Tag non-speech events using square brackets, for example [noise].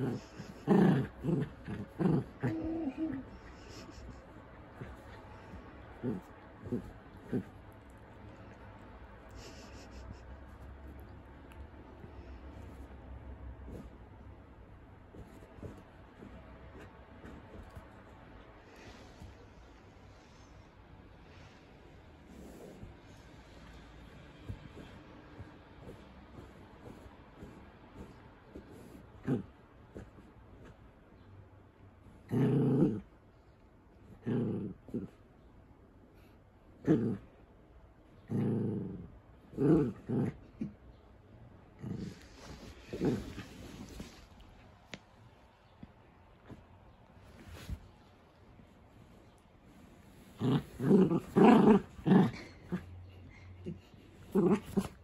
Mm-hmm. Mm-hmm. [laughs]